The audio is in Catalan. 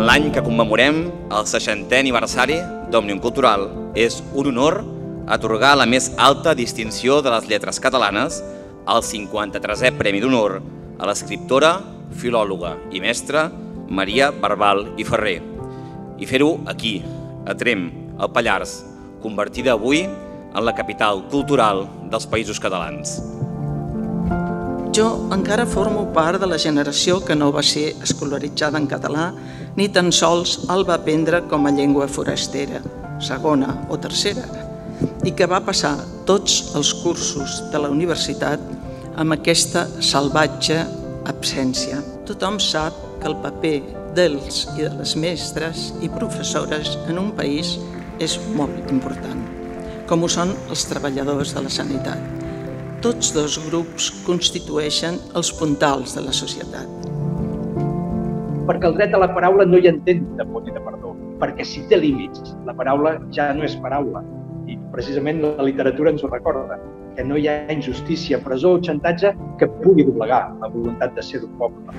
l'any que commemorem el 60è aniversari d'Òmnium Cultural, és un honor atorgar la més alta distinció de les lletres catalanes, el 53è Premi d'Honor, a l'escriptora, filòloga i mestra Maria Barbal i Ferrer. I fer-ho aquí, a Trem, al Pallars, convertida avui en la capital cultural dels països catalans. Jo encara formo part de la generació que no va ser escolaritzada en català ni tan sols el va aprendre com a llengua forastera, segona o tercera, i que va passar tots els cursos de la universitat amb aquesta salvatge absència. Tothom sap que el paper dels i de les mestres i professores en un país és molt important, com ho són els treballadors de la sanitat. Tots dos grups constitueixen els puntals de la societat. Perquè el dret a la paraula no hi entén de pot i de perdó, perquè si té límits, la paraula ja no és paraula. I precisament la literatura ens ho recorda, que no hi ha injustícia, presó o xantatge que pugui doblegar la voluntat de ser d'un poble.